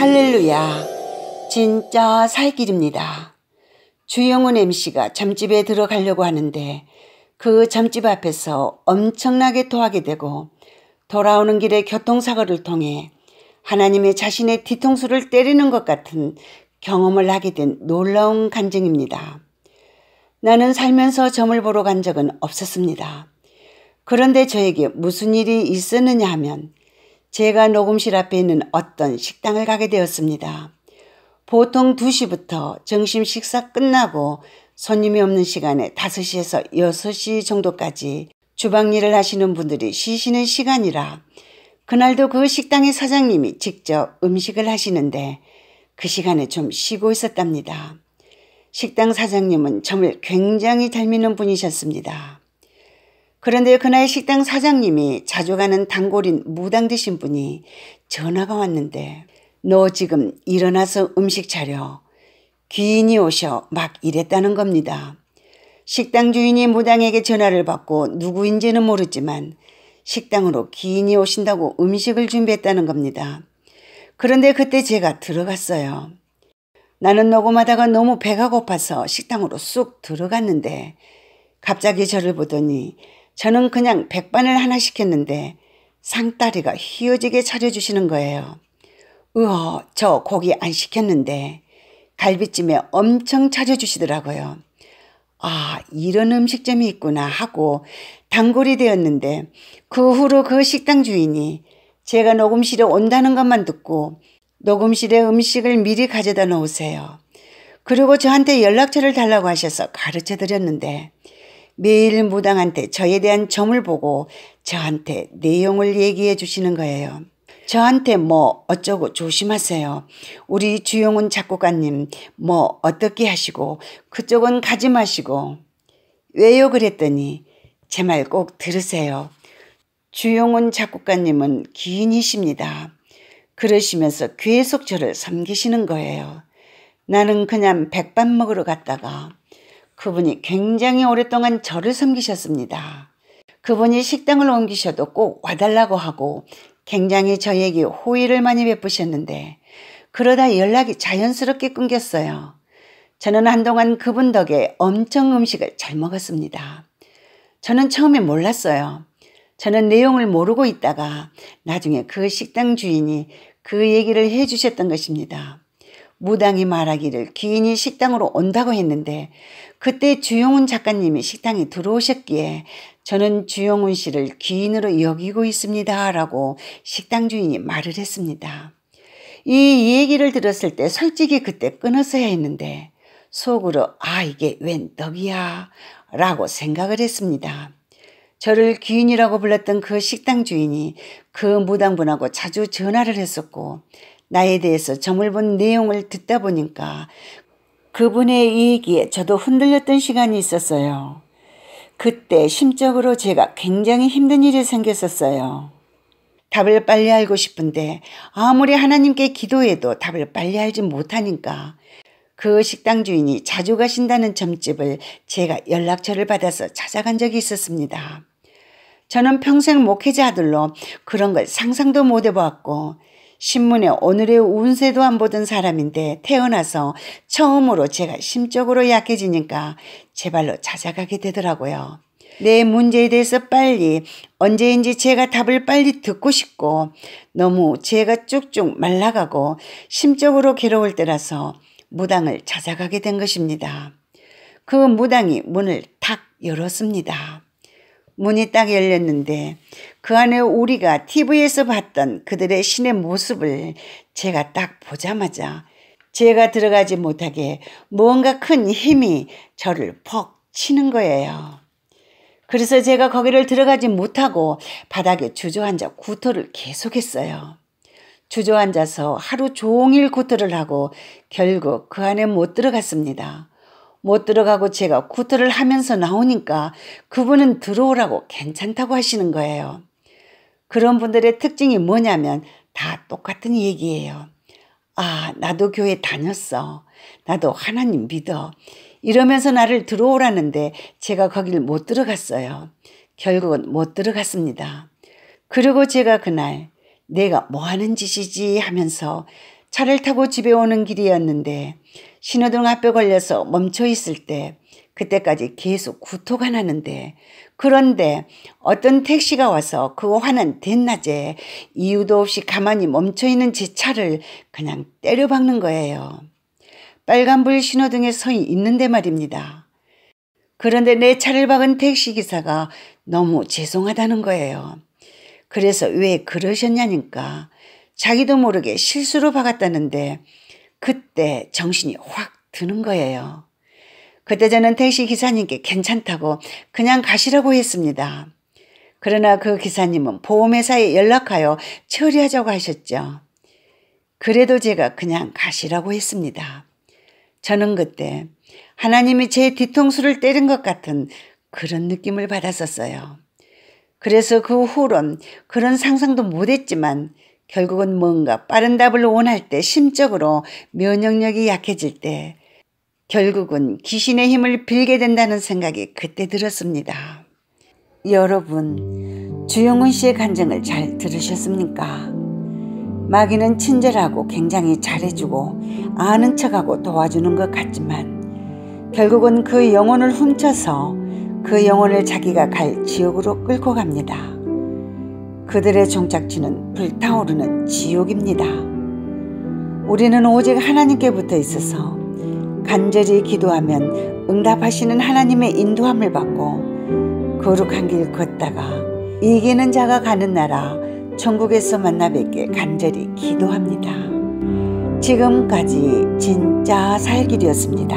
할렐루야. 진짜 살 길입니다. 주영훈 MC가 점집에 들어가려고 하는데 그 점집 앞에서 엄청나게 토하게 되고 돌아오는 길에 교통사고를 통해 하나님의 자신의 뒤통수를 때리는 것 같은 경험을 하게 된 놀라운 간증입니다. 나는 살면서 점을 보러 간 적은 없었습니다. 그런데 저에게 무슨 일이 있었느냐 하면 제가 녹음실 앞에 있는 어떤 식당을 가게 되었습니다. 보통 2시부터 점심 식사 끝나고 손님이 없는 시간에 5시에서 6시 정도까지 주방 일을 하시는 분들이 쉬시는 시간이라 그날도 그 식당의 사장님이 직접 음식을 하시는데 그 시간에 좀 쉬고 있었답니다. 식당 사장님은 점을 굉장히 잘 믿는 분이셨습니다. 그런데 그날 식당 사장님이 자주 가는 단골인 무당 되신 분이 전화가 왔는데 너 지금 일어나서 음식 차려. 귀인이 오셔 막 이랬다는 겁니다. 식당 주인이 무당에게 전화를 받고 누구인지는 모르지만 식당으로 귀인이 오신다고 음식을 준비했다는 겁니다. 그런데 그때 제가 들어갔어요. 나는 녹음하다가 너무 배가 고파서 식당으로 쑥 들어갔는데 갑자기 저를 보더니 저는 그냥 백반을 하나 시켰는데 상다리가 휘어지게 차려주시는 거예요. 으어, 저 고기 안 시켰는데 갈비찜에 엄청 차려주시더라고요. 아, 이런 음식점이 있구나 하고 단골이 되었는데 그 후로 그 식당 주인이 제가 녹음실에 온다는 것만 듣고 녹음실에 음식을 미리 가져다 놓으세요. 그리고 저한테 연락처를 달라고 하셔서 가르쳐 드렸는데 매일 무당한테 저에 대한 점을 보고 저한테 내용을 얘기해 주시는 거예요. 저한테 뭐 어쩌고 조심하세요. 우리 주용훈 작곡가님 뭐 어떻게 하시고 그쪽은 가지 마시고 왜요 그랬더니 제 말 꼭 들으세요. 주용훈 작곡가님은 기인이십니다. 그러시면서 계속 저를 섬기시는 거예요. 나는 그냥 백반 먹으러 갔다가 그분이 굉장히 오랫동안 저를 섬기셨습니다. 그분이 식당을 옮기셔도 꼭 와달라고 하고 굉장히 저에게 호의를 많이 베푸셨는데 그러다 연락이 자연스럽게 끊겼어요. 저는 한동안 그분 덕에 엄청 음식을 잘 먹었습니다. 저는 처음에 몰랐어요. 저는 내용을 모르고 있다가 나중에 그 식당 주인이 그 얘기를 해 주셨던 것입니다. 무당이 말하기를 귀인이 식당으로 온다고 했는데 그때 주용훈 작가님이 식당에 들어오셨기에 저는 주용훈 씨를 귀인으로 여기고 있습니다. 라고 식당 주인이 말을 했습니다. 이 얘기를 들었을 때 솔직히 그때 끊었어야 했는데 속으로 아 이게 웬 떡이야 라고 생각을 했습니다. 저를 귀인이라고 불렀던 그 식당 주인이 그 무당분하고 자주 전화를 했었고 나에 대해서 점을 본 내용을 듣다 보니까 그분의 얘기에 저도 흔들렸던 시간이 있었어요. 그때 심적으로 제가 굉장히 힘든 일이 생겼었어요. 답을 빨리 알고 싶은데 아무리 하나님께 기도해도 답을 빨리 알지 못하니까 그 식당 주인이 자주 가신다는 점집을 제가 연락처를 받아서 찾아간 적이 있었습니다. 저는 평생 목회자 아들로 그런 걸 상상도 못 해보았고 신문에 오늘의 운세도 안 보던 사람인데 태어나서 처음으로 제가 심적으로 약해지니까 제 발로 찾아가게 되더라고요. 내 문제에 대해서 빨리 언제인지 제가 답을 빨리 듣고 싶고 너무 제가 쭉쭉 말라가고 심적으로 괴로울 때라서 무당을 찾아가게 된 것입니다. 그 무당이 문을 탁 열었습니다. 문이 딱 열렸는데 그 안에 우리가 TV에서 봤던 그들의 신의 모습을 제가 딱 보자마자 제가 들어가지 못하게 무언가 큰 힘이 저를 퍽 치는 거예요. 그래서 제가 거기를 들어가지 못하고 바닥에 주저앉아 구토를 계속했어요. 주저앉아서 하루 종일 구토를 하고 결국 그 안에 못 들어갔습니다. 못 들어가고 제가 구토를 하면서 나오니까 그분은 들어오라고 괜찮다고 하시는 거예요. 그런 분들의 특징이 뭐냐면 다 똑같은 얘기예요. 아, 나도 교회 다녔어. 나도 하나님 믿어. 이러면서 나를 들어오라는데 제가 거길 못 들어갔어요. 결국은 못 들어갔습니다. 그리고 제가 그날 내가 뭐 하는 짓이지 하면서 차를 타고 집에 오는 길이었는데 신호등 앞에 걸려서 멈춰 있을 때 그때까지 계속 구토가 나는데 그런데 어떤 택시가 와서 그 화난 대낮에 이유도 없이 가만히 멈춰 있는 제 차를 그냥 때려박는 거예요. 빨간불 신호등에 서 있는데 말입니다. 그런데 내 차를 박은 택시기사가 너무 죄송하다는 거예요. 그래서 왜 그러셨냐니까 자기도 모르게 실수로 박았다는데 그때 정신이 확 드는 거예요. 그때 저는 택시 기사님께 괜찮다고 그냥 가시라고 했습니다. 그러나 그 기사님은 보험회사에 연락하여 처리하자고 하셨죠. 그래도 제가 그냥 가시라고 했습니다. 저는 그때 하나님이 제 뒤통수를 때린 것 같은 그런 느낌을 받았었어요. 그래서 그 후론 그런 상상도 못했지만 결국은 뭔가 빠른 답을 원할 때 심적으로 면역력이 약해질 때 결국은 귀신의 힘을 빌게 된다는 생각이 그때 들었습니다. 여러분, 주영훈 씨의 간증을 잘 들으셨습니까? 마귀는 친절하고 굉장히 잘해주고 아는 척하고 도와주는 것 같지만 결국은 그 영혼을 훔쳐서 그 영혼을 자기가 갈 지옥으로 끌고 갑니다. 그들의 종착지는 불타오르는 지옥입니다. 우리는 오직 하나님께 붙어 있어서 간절히 기도하면 응답하시는 하나님의 인도함을 받고 거룩한 길 걷다가 이기는 자가 가는 나라 천국에서 만나 뵙게 간절히 기도합니다. 지금까지 진짜 살길이었습니다.